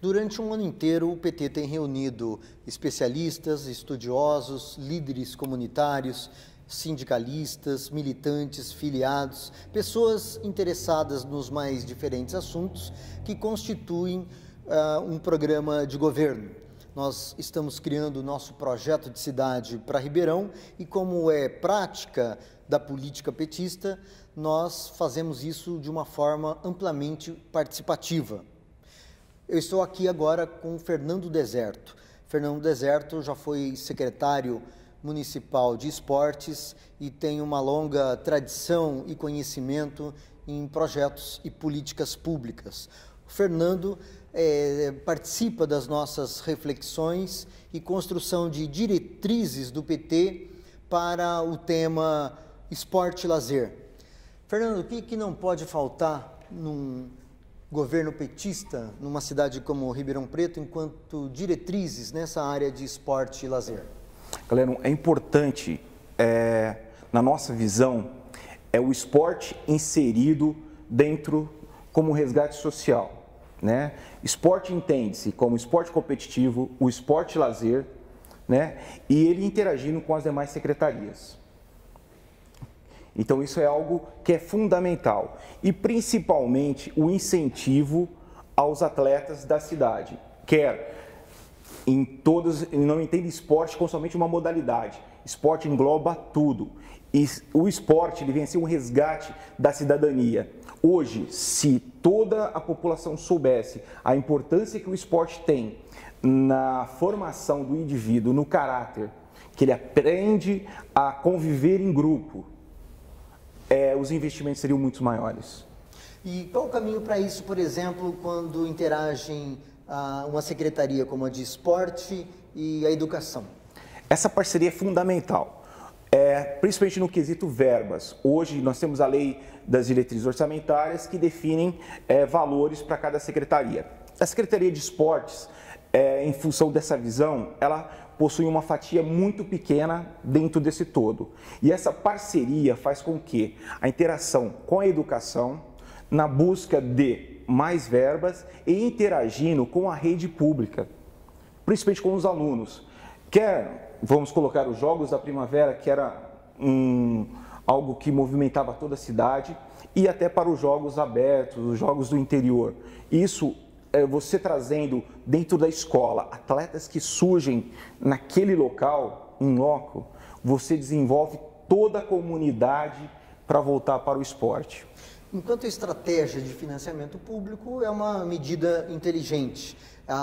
Durante um ano inteiro, o PT tem reunido especialistas, estudiosos, líderes comunitários, sindicalistas, militantes, filiados, pessoas interessadas nos mais diferentes assuntos que constituem uh, um programa de governo. Nós estamos criando o nosso projeto de cidade para Ribeirão e, como é prática da política petista, nós fazemos isso de uma forma amplamente participativa. Eu estou aqui agora com Fernando Deserto. Fernando Deserto já foi secretário municipal de esportes e tem uma longa tradição e conhecimento em projetos e políticas públicas. O Fernando é, participa das nossas reflexões e construção de diretrizes do PT para o tema esporte e lazer. Fernando, o que, que não pode faltar num governo petista numa cidade como Ribeirão Preto enquanto diretrizes nessa área de esporte e lazer? Galera, é importante, é, na nossa visão, é o esporte inserido dentro como resgate social. Né? Esporte entende-se como esporte competitivo, o esporte lazer, né? e ele interagindo com as demais secretarias. Então isso é algo que é fundamental e principalmente o incentivo aos atletas da cidade, quer em todos, não entende esporte como somente uma modalidade. Esporte engloba tudo. E o esporte ele vem ser um resgate da cidadania. Hoje, se toda a população soubesse a importância que o esporte tem na formação do indivíduo, no caráter, que ele aprende a conviver em grupo, os investimentos seriam muito maiores. E qual o caminho para isso, por exemplo, quando interagem ah, uma secretaria como a de esporte e a educação? Essa parceria é fundamental, é, principalmente no quesito verbas. Hoje nós temos a lei das diretrizes orçamentárias que definem é, valores para cada secretaria. A Secretaria de Esportes, é, em função dessa visão, ela possui uma fatia muito pequena dentro desse todo. E essa parceria faz com que a interação com a educação, na busca de mais verbas e interagindo com a rede pública, principalmente com os alunos. Quer, vamos colocar os Jogos da Primavera, que era um, algo que movimentava toda a cidade, e até para os Jogos abertos, os Jogos do interior. Isso você trazendo dentro da escola atletas que surgem naquele local, em loco, você desenvolve toda a comunidade para voltar para o esporte. Enquanto estratégia de financiamento público é uma medida inteligente,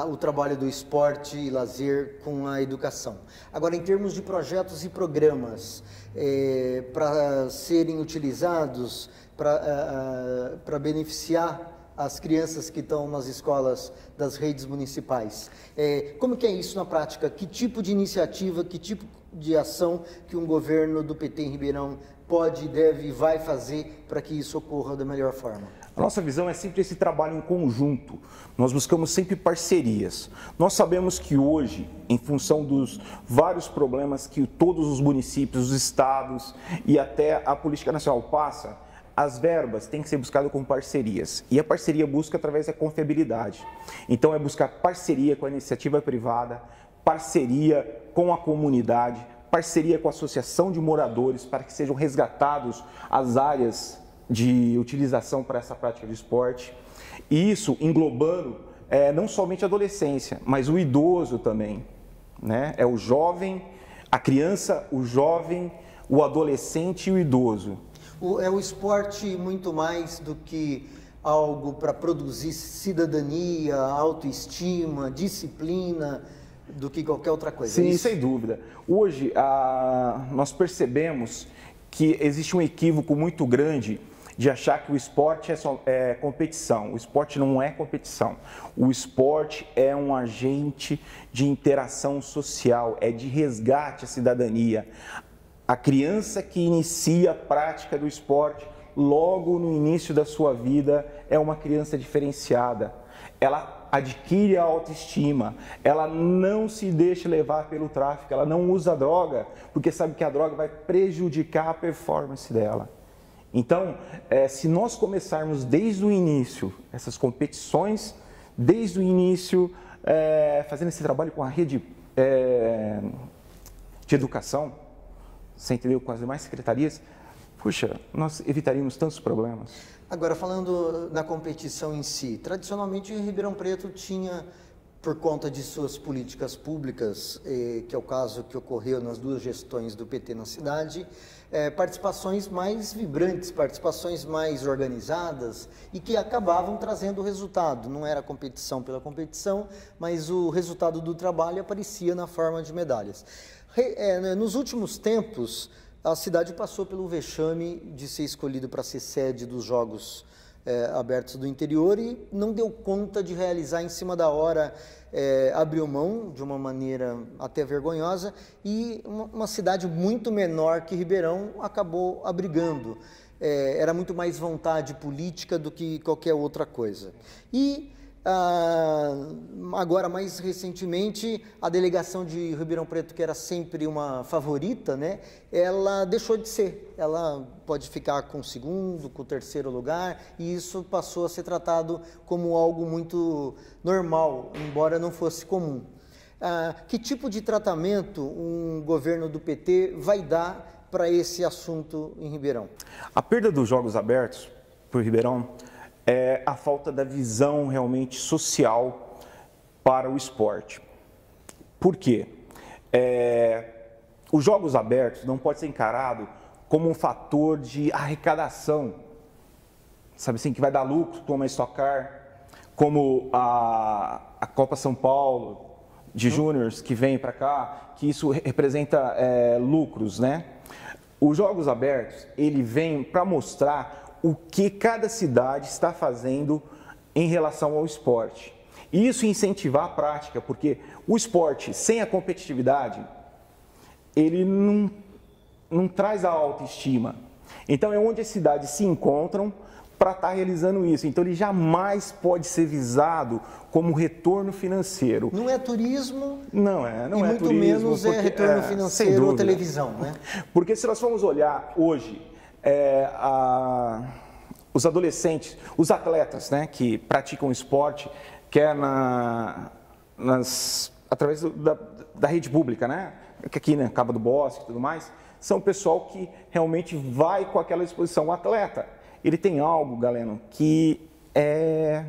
o trabalho do esporte e lazer com a educação. Agora, em termos de projetos e programas é, para serem utilizados para beneficiar as crianças que estão nas escolas das redes municipais. É, como que é isso na prática? Que tipo de iniciativa, que tipo de ação que um governo do PT em Ribeirão pode, deve e vai fazer para que isso ocorra da melhor forma? A nossa visão é sempre esse trabalho em conjunto. Nós buscamos sempre parcerias. Nós sabemos que hoje, em função dos vários problemas que todos os municípios, os estados e até a política nacional passa, as verbas têm que ser buscadas com parcerias. E a parceria busca através da confiabilidade. Então, é buscar parceria com a iniciativa privada, parceria com a comunidade, parceria com a associação de moradores para que sejam resgatados as áreas de utilização para essa prática de esporte. E isso englobando é, não somente a adolescência, mas o idoso também. Né? É o jovem, a criança, o jovem, o adolescente e o idoso o, é o esporte muito mais do que algo para produzir cidadania, autoestima, disciplina, do que qualquer outra coisa. Sim, Isso. sem dúvida. Hoje, a, nós percebemos que existe um equívoco muito grande de achar que o esporte é, só, é, competição. O esporte não é competição. O esporte é um agente de interação social, é de resgate à cidadania. A criança que inicia a prática do esporte logo no início da sua vida é uma criança diferenciada. Ela adquire a autoestima, ela não se deixa levar pelo tráfico, ela não usa droga, porque sabe que a droga vai prejudicar a performance dela. Então, é, se nós começarmos desde o início essas competições desde o início, é, fazendo esse trabalho com a rede é, de educação, você entendeu, com as demais secretarias, puxa, nós evitaríamos tantos problemas. Agora, falando da competição em si, tradicionalmente Ribeirão Preto tinha por conta de suas políticas públicas, eh, que é o caso que ocorreu nas duas gestões do PT na cidade, eh, participações mais vibrantes, participações mais organizadas e que acabavam trazendo resultado. Não era competição pela competição, mas o resultado do trabalho aparecia na forma de medalhas. Re, eh, nos últimos tempos, a cidade passou pelo vexame de ser escolhido para ser sede dos Jogos é, abertos do interior e não deu conta de realizar em cima da hora, é, abriu mão de uma maneira até vergonhosa e uma, uma cidade muito menor que Ribeirão acabou abrigando. É, era muito mais vontade política do que qualquer outra coisa. E ah, agora, mais recentemente, a delegação de Ribeirão Preto, que era sempre uma favorita, né, ela deixou de ser. Ela pode ficar com o segundo, com o terceiro lugar, e isso passou a ser tratado como algo muito normal, embora não fosse comum. Ah, que tipo de tratamento um governo do PT vai dar para esse assunto em Ribeirão? A perda dos Jogos Abertos por Ribeirão é a falta da visão realmente social para o esporte. Por quê? É, os jogos abertos não pode ser encarado como um fator de arrecadação, sabe assim, que vai dar lucro, como a Stock Car, como a, a Copa São Paulo de uhum. júniores que vem para cá, que isso representa é, lucros, né? Os jogos abertos, ele vem para mostrar o que cada cidade está fazendo em relação ao esporte. E isso incentivar a prática, porque o esporte sem a competitividade, ele não, não traz a autoestima. Então é onde as cidades se encontram para estar tá realizando isso. Então ele jamais pode ser visado como retorno financeiro. Não é turismo. Não é, não e é muito turismo, menos é retorno é, financeiro ou televisão, né? Porque se nós formos olhar hoje é, a, os adolescentes, os atletas né, que praticam esporte, quer na, nas, através do, da, da rede pública, né, que aqui, né, Cabo do Bosque e tudo mais, são o pessoal que realmente vai com aquela exposição. O atleta, ele tem algo, Galeno, que é,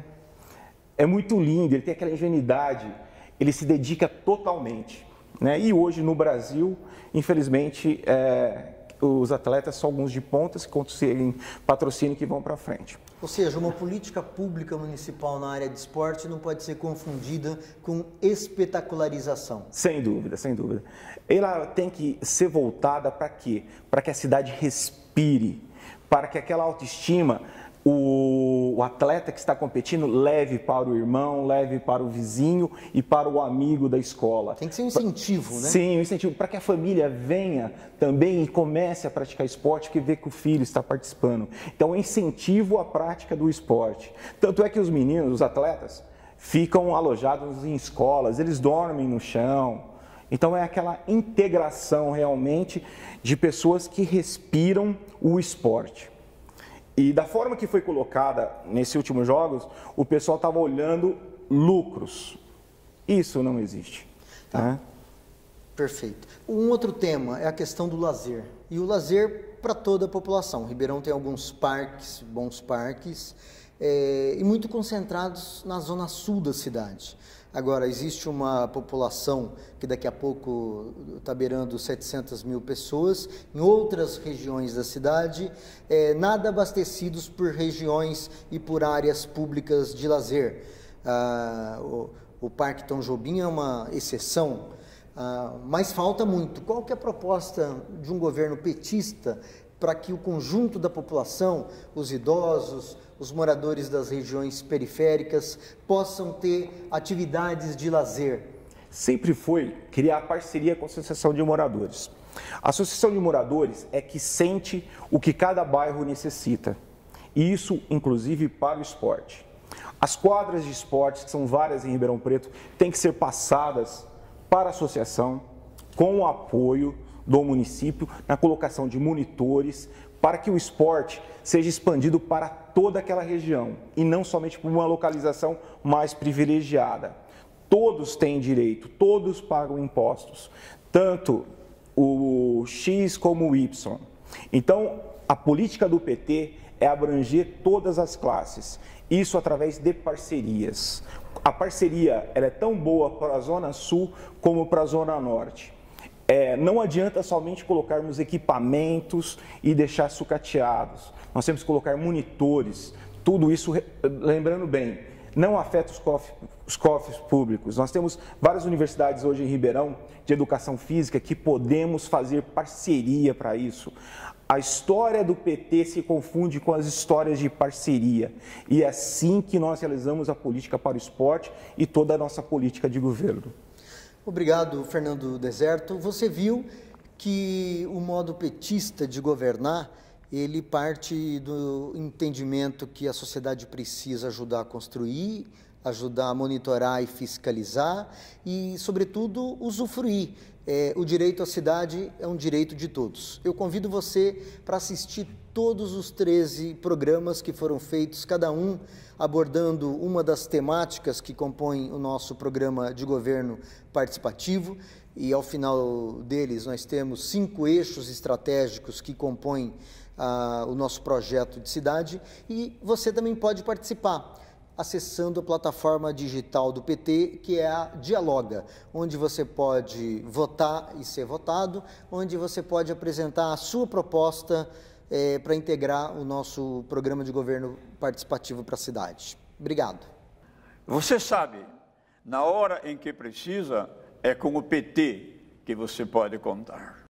é muito lindo, ele tem aquela ingenuidade, ele se dedica totalmente. Né? E hoje no Brasil, infelizmente, é, os atletas são alguns de pontas que conseguem patrocínio que vão para frente. Ou seja, uma política pública municipal na área de esporte não pode ser confundida com espetacularização. Sem dúvida, sem dúvida. Ela tem que ser voltada para quê? Para que a cidade respire, para que aquela autoestima o, o, atleta que está competindo leve para o irmão, leve para o vizinho e para o amigo da escola. Tem que ser um incentivo, né? Sim, um incentivo para que a família venha também e comece a praticar esporte, que vê que o filho está participando. Então, incentivo à prática do esporte. Tanto é que os meninos, os atletas, ficam alojados em escolas, eles dormem no chão. Então, é aquela integração realmente de pessoas que respiram o esporte. E da forma que foi colocada nesses últimos jogos, o pessoal estava olhando lucros. Isso não existe. Tá? Né? Perfeito. Um outro tema é a questão do lazer. E o lazer para toda a população. O Ribeirão tem alguns parques, bons parques, é, e muito concentrados na zona sul da cidade. Agora, existe uma população que daqui a pouco está beirando 700 mil pessoas, em outras regiões da cidade, é, nada abastecidos por regiões e por áreas públicas de lazer. Ah, o, o Parque Tom Jobim é uma exceção, ah, mas falta muito. Qual que é a proposta de um governo petista para que o conjunto da população, os idosos, os moradores das regiões periféricas possam ter atividades de lazer? Sempre foi criar parceria com a Associação de Moradores. A Associação de Moradores é que sente o que cada bairro necessita. E isso, inclusive, para o esporte. As quadras de esporte, que são várias em Ribeirão Preto, têm que ser passadas para a associação com o apoio do município na colocação de monitores para que o esporte seja expandido para toda aquela região e não somente para uma localização mais privilegiada. Todos têm direito, todos pagam impostos, tanto o X como o Y. Então, a política do PT é abranger todas as classes, isso através de parcerias. A parceria ela é tão boa para a Zona Sul como para a Zona Norte. É, não adianta somente colocarmos equipamentos e deixar sucateados. Nós temos que colocar monitores, tudo isso, lembrando bem, não afeta os cofres, os cofres públicos. Nós temos várias universidades hoje em Ribeirão de educação física que podemos fazer parceria para isso. A história do PT se confunde com as histórias de parceria. E é assim que nós realizamos a política para o esporte e toda a nossa política de governo. Obrigado, Fernando Deserto. Você viu que o modo petista de governar ele parte do entendimento que a sociedade precisa ajudar a construir, ajudar a monitorar e fiscalizar e, sobretudo, usufruir. É, o direito à cidade é um direito de todos. Eu convido você para assistir todos os 13 programas que foram feitos, cada um abordando uma das temáticas que compõem o nosso programa de governo participativo. E ao final deles, nós temos cinco eixos estratégicos que compõem o nosso projeto de cidade e você também pode participar acessando a plataforma digital do PT, que é a Dialoga, onde você pode votar e ser votado, onde você pode apresentar a sua proposta é, para integrar o nosso programa de governo participativo para a cidade. Obrigado. Você sabe, na hora em que precisa, é com o PT que você pode contar.